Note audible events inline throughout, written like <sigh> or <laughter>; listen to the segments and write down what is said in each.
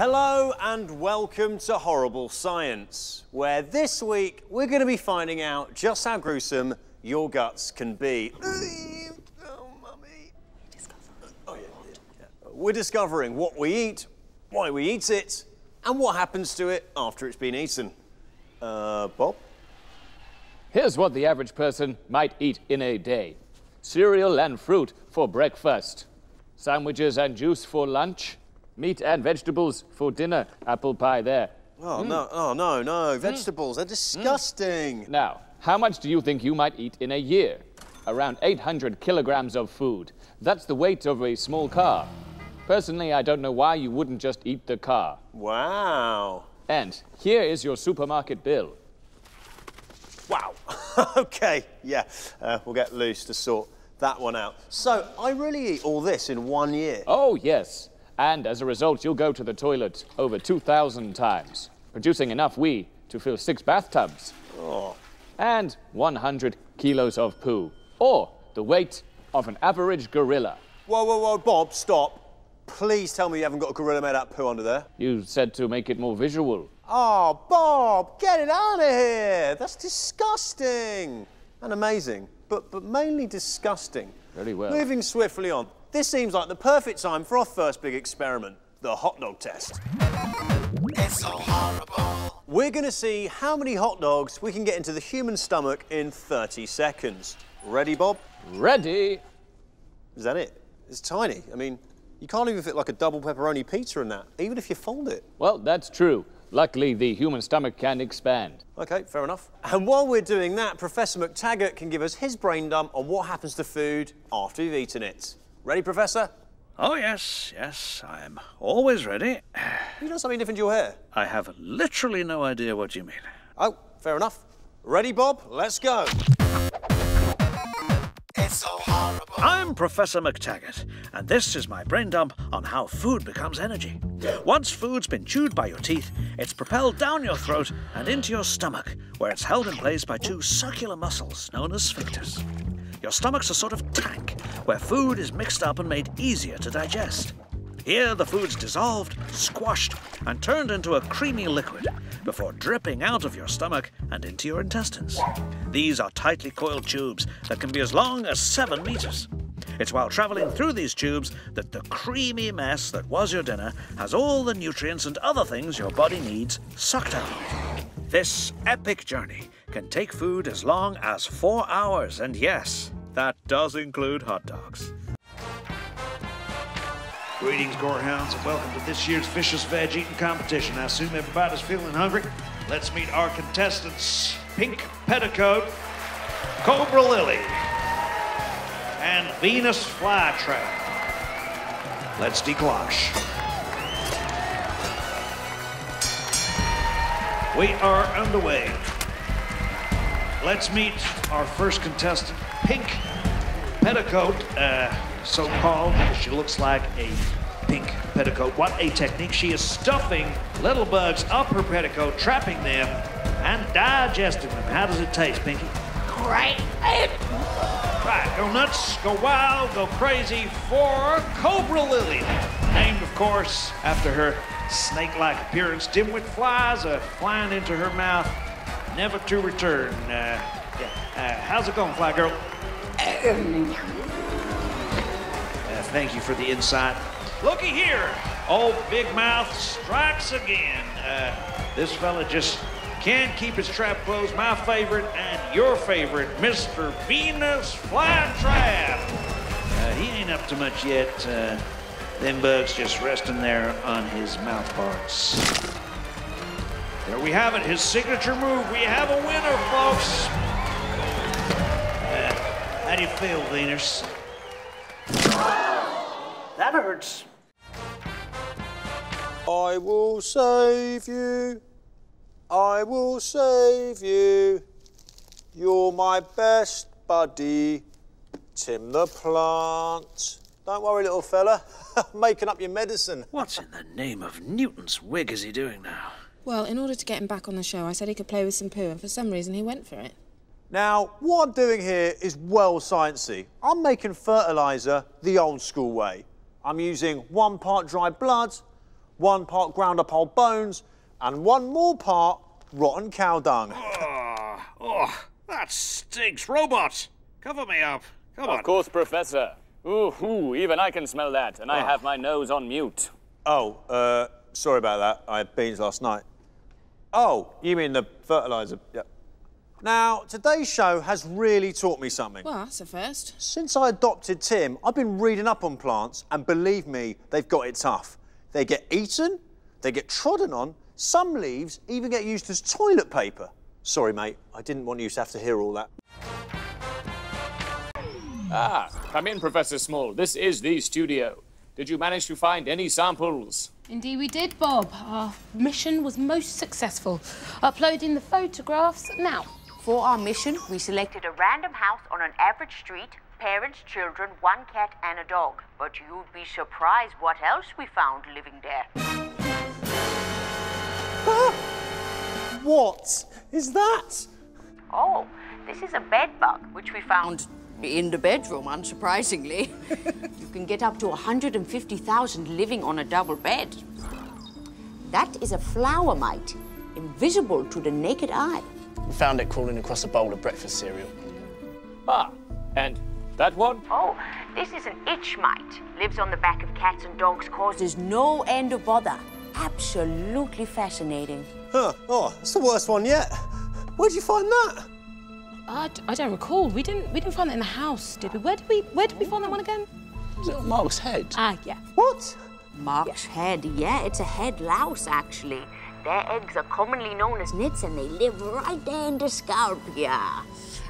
Hello and welcome to Horrible Science, where this week we're going to be finding out just how gruesome your guts can be. Oh, mummy. Oh, yeah, yeah. We're discovering what we eat, why we eat it, and what happens to it after it's been eaten. Uh, Bob? Here's what the average person might eat in a day cereal and fruit for breakfast, sandwiches and juice for lunch, meat and vegetables for dinner. Apple pie there. Oh, hmm. no, oh, no, no. Vegetables, they're hmm. disgusting. Hmm. Now, how much do you think you might eat in a year? Around 800 kilograms of food. That's the weight of a small car. Personally, I don't know why you wouldn't just eat the car. Wow. And here is your supermarket bill. Wow. <laughs> okay, yeah, uh, we'll get Lucy to sort that one out. So, I really eat all this in one year. Oh, yes. And as a result, you'll go to the toilet over 2,000 times, producing enough wee to fill six bathtubs. Oh. And 100 kilos of poo, or the weight of an average gorilla. Whoa, whoa, whoa, Bob, stop. Please tell me you haven't got a gorilla made out of poo under there. You said to make it more visual. Oh, Bob, get it out of here. That's disgusting. And amazing, but, but mainly disgusting. Very well. Moving swiftly on. This seems like the perfect time for our first big experiment, the hot dog test. It's so horrible. We're going to see how many hot dogs we can get into the human stomach in 30 seconds. Ready, Bob? Ready? Is that it? It's tiny. I mean, you can't even fit like a double pepperoni pizza in that, even if you fold it. Well, that's true. Luckily, the human stomach can expand. OK, fair enough. And while we're doing that, Professor McTaggart can give us his brain dump on what happens to food after you've eaten it. Ready, Professor? Oh, yes, yes, I am always ready. You done something different to your hair? I have literally no idea what you mean. Oh, fair enough. Ready, Bob? Let's go. It's so horrible. I'm Professor McTaggart, and this is my brain dump on how food becomes energy. Once food's been chewed by your teeth, it's propelled down your throat and into your stomach, where it's held in place by two circular muscles known as sphincters. Your stomach's a sort of tank where food is mixed up and made easier to digest. Here, the food's dissolved, squashed, and turned into a creamy liquid before dripping out of your stomach and into your intestines. These are tightly coiled tubes that can be as long as seven meters. It's while traveling through these tubes that the creamy mess that was your dinner has all the nutrients and other things your body needs sucked out. This epic journey can take food as long as four hours, and yes, that does include hot dogs. Greetings, Gorehounds, and welcome to this year's Vicious Veg Eating Competition. I assume everybody's feeling hungry. Let's meet our contestants Pink Petticoat, Cobra Lily, and Venus Flytrap. Let's decloche. We are underway. Let's meet our first contestant, Pink Petticoat, uh, so called because she looks like a pink petticoat. What a technique. She is stuffing little bugs up her petticoat, trapping them, and digesting them. How does it taste, Pinky? Great. Right, go nuts, go wild, go crazy for Cobra Lily. Named, of course, after her snake like appearance. Dimwit flies are flying into her mouth, never to return. Uh, yeah. uh, how's it going, Fly Girl? Uh, thank you for the insight. Looky here. Old Big Mouth strikes again. Uh, this fella just can't keep his trap closed. My favorite and your favorite, Mr. Venus Flytrap. Uh, he ain't up to much yet. Uh, them bugs just resting there on his mouth parts. There we have it, his signature move. We have a winner, folks. Uh, how do you feel, Venus? That hurts. I will save you. I will save you. You're my best buddy, Tim the plant. Don't worry, little fella. <laughs> Making up your medicine. What's in the name of Newton's wig is he doing now? Well, in order to get him back on the show, I said he could play with some poo, and for some reason he went for it. Now, what I'm doing here is well sciencey. I'm making fertiliser the old school way. I'm using one part dry blood, one part ground up old bones, and one more part rotten cow dung. Oh, oh, that stinks. Robots, cover me up. Come on. Of course, Professor. Ooh, ooh, even I can smell that, and I Ah. have my nose on mute. Oh, uh, sorry about that. I had beans last night. Oh, you mean the fertilizer? Yeah. Now, today's show has really taught me something. Well, that's a first. Since I adopted Tim, I've been reading up on plants, and believe me, they've got it tough. They get eaten, they get trodden on, some leaves even get used as toilet paper. Sorry, mate, I didn't want you to have to hear all that. Ah, come in, Professor Small. This is the studio. Did you manage to find any samples? Indeed, we did, Bob. Our mission was most successful. Uploading the photographs now. For our mission, we selected a random house on an average street, parents, children, one cat, and a dog. But you'd be surprised what else we found living there. Ah! What is that? Oh, this is a bed bug, which we found in the bedroom, unsurprisingly. you can get up to 150,000 living on a double bed. That is a flour mite, invisible to the naked eye. We found it crawling across a bowl of breakfast cereal. Ah, and that one? Oh, this is an itch mite. Lives on the back of cats and dogs, causes no end of bother. Absolutely fascinating. Huh, oh, it's the worst one yet. Where'd you find that? I, d- I don't recall. We didn't we didn't find that in the house, did we? Where did we where did we find that one again? Was it Mark's head? Ah, yeah. What? Mark's head, yeah, it's a head louse actually. Their eggs are commonly known as nits and they live right there in the scalp, yeah.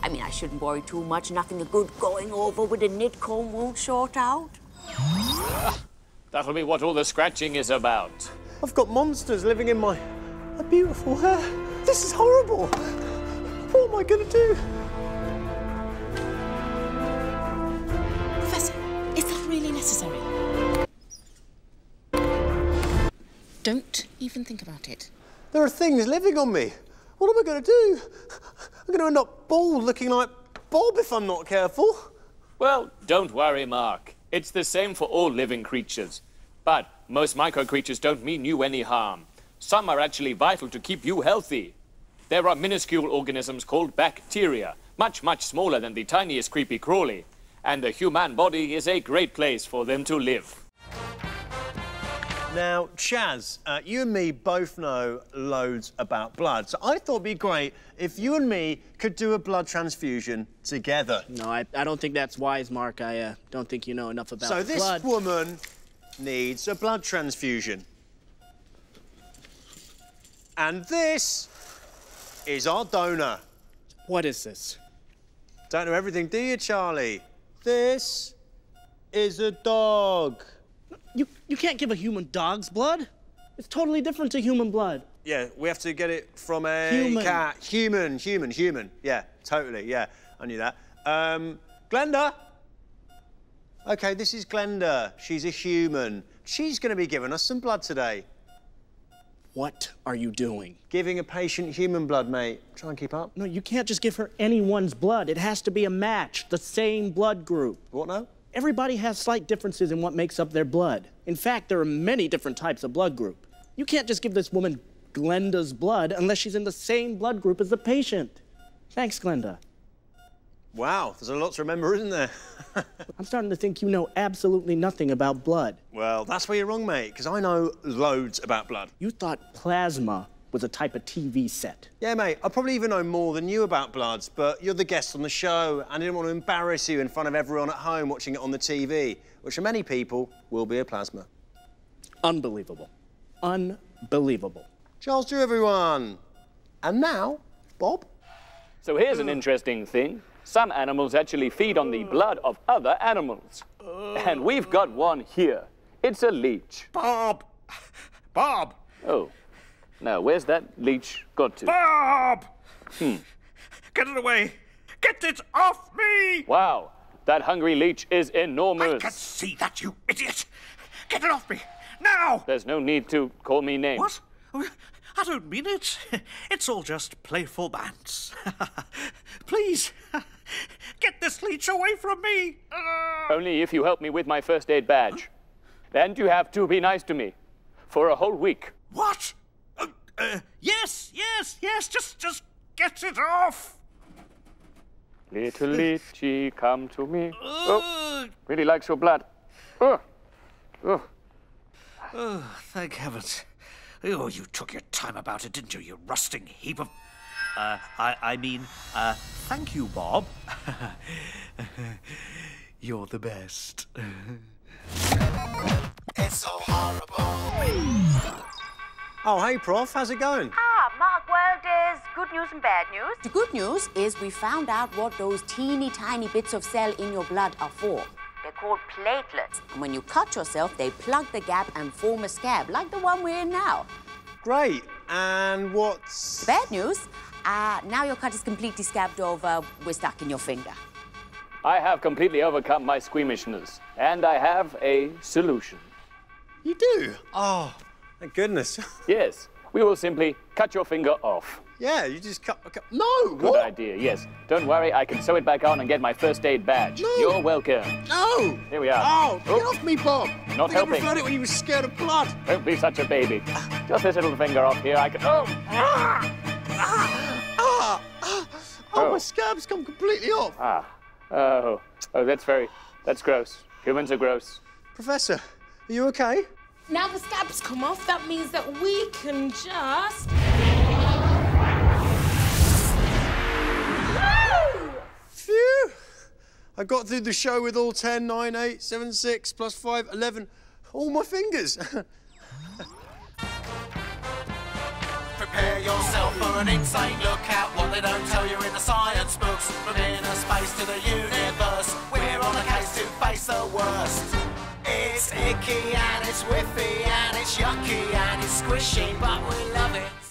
I mean, I shouldn't worry too much. Nothing good going over with a nit comb won't sort out. <laughs> That'll be what all the scratching is about. I've got monsters living in my, my beautiful hair. This is horrible. What am I going to do? Professor, is that really necessary? Don't even think about it. There are things living on me. What am I going to do? I'm going to end up bald looking like Bob if I'm not careful. Well, don't worry, Mark. It's the same for all living creatures. But most micro creatures don't mean you any harm. Some are actually vital to keep you healthy. There are minuscule organisms called bacteria, much, much smaller than the tiniest creepy crawly. And the human body is a great place for them to live. Now, Chaz, uh, you and me both know loads about blood, so I thought it'd be great if you and me could do a blood transfusion together. No, I, I don't think that's wise, Mark. I uh, don't think you know enough about blood. So this blood. woman needs a blood transfusion. And this is our donor. What is this? Don't know everything, do you, Charlie? This is a dog. You, you can't give a human dog's blood. It's totally different to human blood. Yeah, we have to get it from a Human. cat. Human, human, human. Yeah, totally. Yeah, I knew that. Um, Glenda. Okay, this is Glenda. She's a human. She's going to be giving us some blood today. What are you doing? Giving a patient human blood, mate. Try and keep up. No, you can't just give her anyone's blood. It has to be a match, the same blood group. What now? Everybody has slight differences in what makes up their blood. In fact, there are many different types of blood group. You can't just give this woman Glenda's blood unless she's in the same blood group as the patient. Thanks, Glenda. Wow, there's a lot to remember, isn't there? <laughs> I'm starting to think you know absolutely nothing about blood. well, that's where you're wrong, mate, because I know loads about blood. You thought plasma was a type of TV set. Yeah, mate, I probably even know more than you about bloods, but you're the guest on the show, and I didn't want to embarrass you in front of everyone at home watching it on the TV, which for many people will be a plasma. Unbelievable. Unbelievable. Charles Drew, everyone. And now, Bob. So here's an interesting thing. Some animals actually feed on the blood of other animals. And we've got one here. It's a leech. Bob! Bob! Oh. Now, where's that leech got to? Bob! Hmm. Get it away! Get it off me! Wow, that hungry leech is enormous. I can see that, you idiot! Get it off me! Now! There's no need to call me names. What? Oh, I don't mean it. It's all just playful bants. <laughs> Please, <laughs> this leech away from me. Uh, Only if you help me with my first aid badge. And you have to be nice to me. for a whole week. What? Uh, uh, yes, yes, yes. Just, just get it off. Little lychee, come to me. Oh, really likes your blood. Oh, oh. Oh, thank heavens. Oh, you took your time about it, didn't you, you rusting heap of. Uh, I, I mean, uh, thank you, Bob. <laughs> You're the best. <laughs> It's so horrible. Oh, hey, Prof, how's it going? Ah, Mark, well, there's good news and bad news. The good news is we found out what those teeny tiny bits of cell in your blood are for. They're called platelets. And when you cut yourself, they plug the gap and form a scab, like the one we're in now. Great. And what's. Bad news, uh, now your cut is completely scabbed over. We're stuck in your finger. I have completely overcome my squeamishness, and I have a solution. You do? Oh, thank goodness. <laughs> Yes, we will simply cut your finger off. yeah, you just cut. cut- No! Good what? idea, yes. Don't worry, I can sew it back on and get my first aid badge. No. You're welcome. No! Here we are. Oh, get off me, Bob! Not I think helping. I preferred it when you were scared of blood. Don't be such a baby. Just this little finger off here, I can. Oh! Ah! Ah! My scab's come completely off. Ah. Oh. Oh, that's very. That's gross. Humans are gross. Professor, are you okay? Now the scabs come off, that means that we can just. Phew! I got through the show with all 10, 9, 8, 7, 6, plus 5, 11, all my fingers. <laughs> Prepare yourself for an insane look at what they don't tell you in the science books. From inner space to the universe, we're on a case to face the worst. It's icky and it's whiffy and it's yucky and it's squishy, but we love it.